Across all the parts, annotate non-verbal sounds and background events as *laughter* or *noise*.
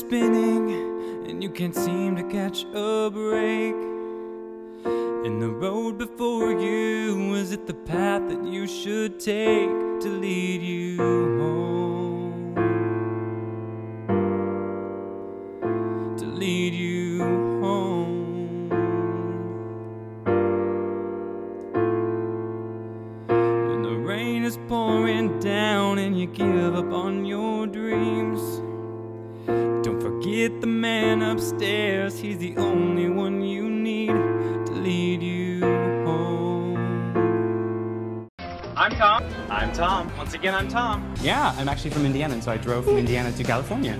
spinning and you can't seem to catch a break. And the road before you is it the path that you should take to lead Don't the man upstairs, he's the only one you need to lead you home. I'm Tom. I'm Tom. Once again, I'm Tom. Yeah, I'm actually from Indiana, and so I drove from Indiana to California.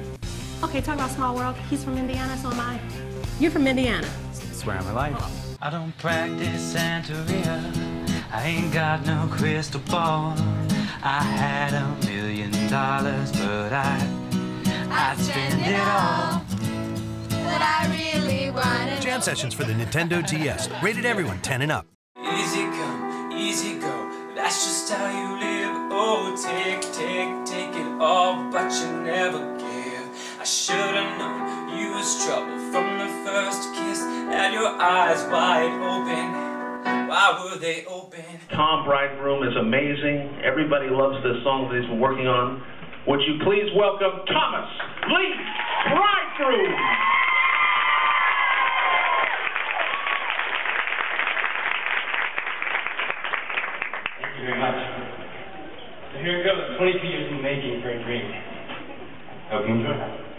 Okay, talk about small world. He's from Indiana, so am I. You're from Indiana. Swear on my life. I don't practice Santeria. I ain't got no crystal ball. I had a million dollars, but I I'd spend it all. But I really wanna Jam sessions for the Nintendo DS. Rated everyone 10 and up. Easy come, easy go. That's just how you live. Oh, take, take, take it all, but you never give. I should've known you was trouble from the first kiss. Had your eyes wide open. Why were they open? Tom Bridegroom is amazing. Everybody loves this song that he's been working on. Would you please welcome Thomas Lee Bridegroom? Thank you very much. So here it goes, 22 years in the making for a dream. Hope you enjoy.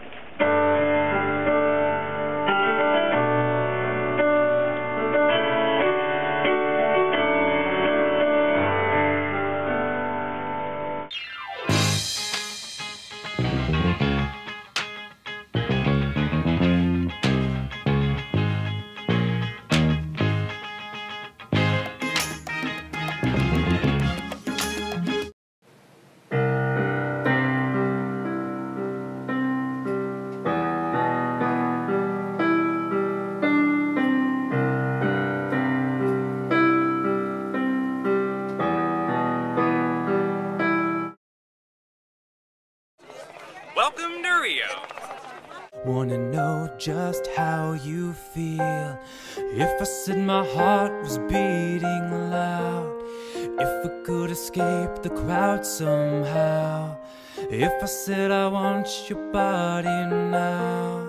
Feel? If I said my heart was beating loud, if I could escape the crowd somehow, if I said I want your body now,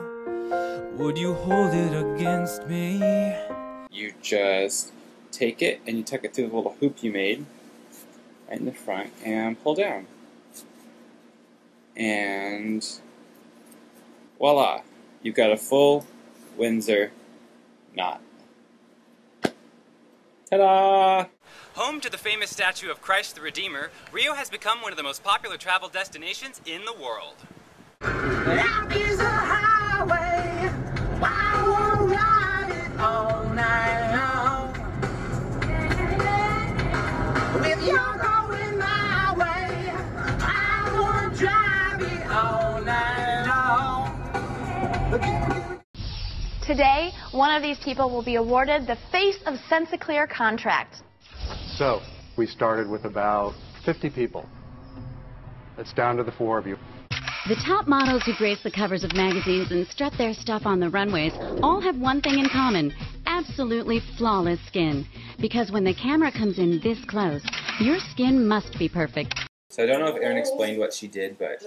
would you hold it against me? you just take it and you tuck it through the little hoop you made right in the front and pull down. And voila, you've got a full Windsor knot. Ta-da! Home to the famous statue of Christ the Redeemer, Rio has become one of the most popular travel destinations in the world. Today, one of these people will be awarded the Face of Sensaclear contract. So, we started with about 50 people. It's down to the four of you. The top models who grace the covers of magazines and strut their stuff on the runways all have one thing in common absolutely flawless skin. Because when the camera comes in this close, your skin must be perfect. So I don't know if Erin explained what she did, but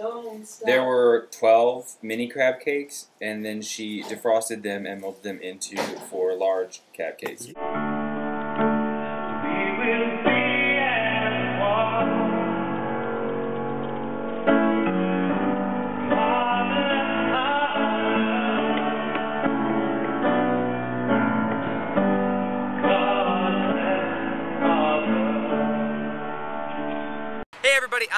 there were 12 mini crab cakes, and then she defrosted them and molded them into four large crab cakes.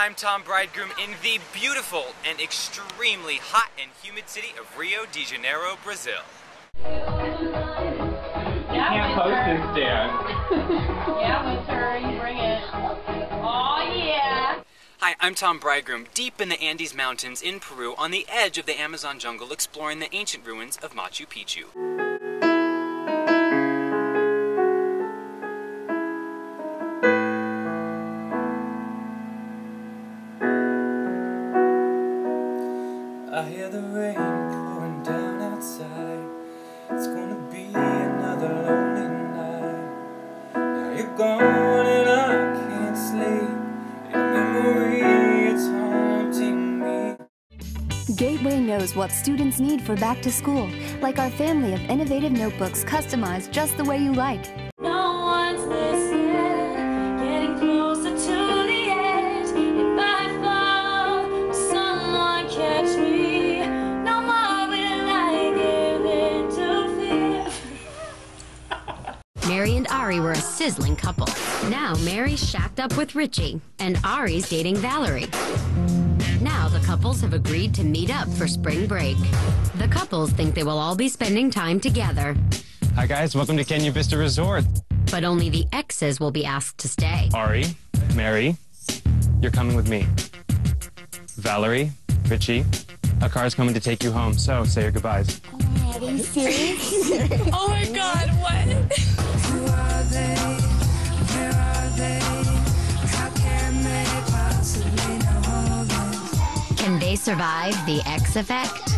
I'm Tom Bridegroom in the beautiful and extremely hot and humid city of Rio de Janeiro, Brazil. can't post and stand. *laughs* yeah, Winter, you bring it. Oh, yeah. Hi, I'm Tom Bridegroom, deep in the Andes Mountains in Peru on the edge of the Amazon jungle exploring the ancient ruins of Machu Picchu. What students need for back to school, like our family of innovative notebooks customized just the way you like. No one's listening, getting closer to the edge. If I fall, someone catch me? No more will I give in to fear. *laughs* Mary and Ari were a sizzling couple. Now Mary's shacked up with Richie, and Ari's dating Valerie. Now the couples have agreed to meet up for spring break. The couples think they will all be spending time together, Hi, guys. Welcome to Kenya Vista Resort. but only the exes will be asked to stay. Ari, Mary, you're coming with me. Valerie, Richie, a car's coming to take you home, so say your goodbyes. Are serious? *laughs* oh my god, survive the X effect?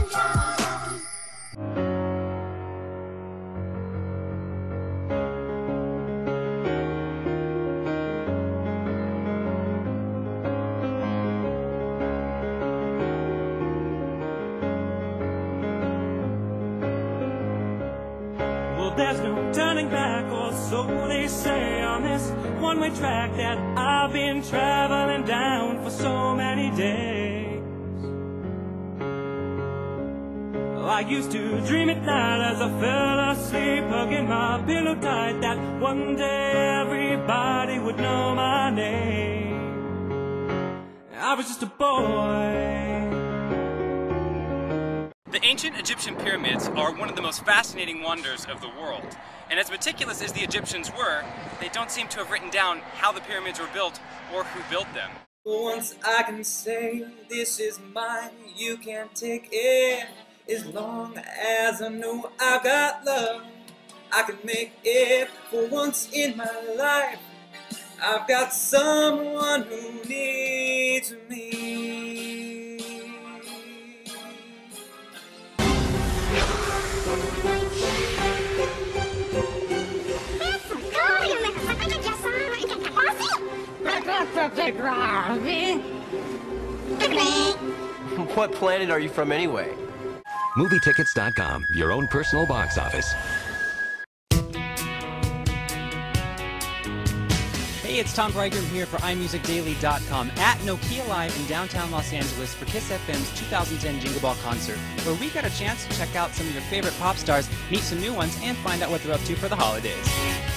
Well, there's no turning back, or so they say on this one-way track that I've been traveling down for so many days. I used to dream at night as I fell asleep, hugging my pillow tight, that one day everybody would know my name. I was just a boy. The ancient Egyptian pyramids are one of the most fascinating wonders of the world. And as meticulous as the Egyptians were, they don't seem to have written down how the pyramids were built or who built them. Once I can say this is mine, you can't take it. As long as I know I got love, I can make it for once in my life. I've got someone who needs me. What planet are you from anyway? MovieTickets.com, your own personal box office. Hey, it's Tom Bridegroom here for iMusicDaily.com at Nokia Live in downtown Los Angeles for Kiss FM's 2010 Jingle Ball concert, where we got a chance to check out some of your favorite pop stars, meet some new ones, and find out what they're up to for the holidays.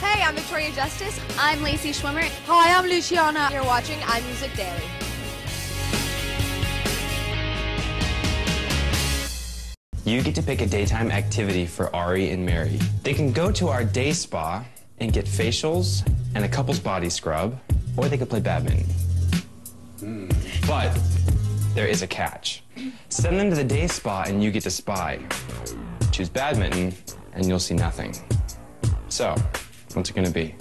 Hey, I'm Victoria Justice. I'm Lacey Schwimmer. Hi, I'm Luciana. You're watching iMusic Daily. You get to pick a daytime activity for Ari and Mary. They can go to our day spa and get facials and a couple's body scrub, or they could play badminton. Hmm. But there is a catch. Send them to the day spa and you get to spy. Choose badminton and you'll see nothing. So, what's it gonna be?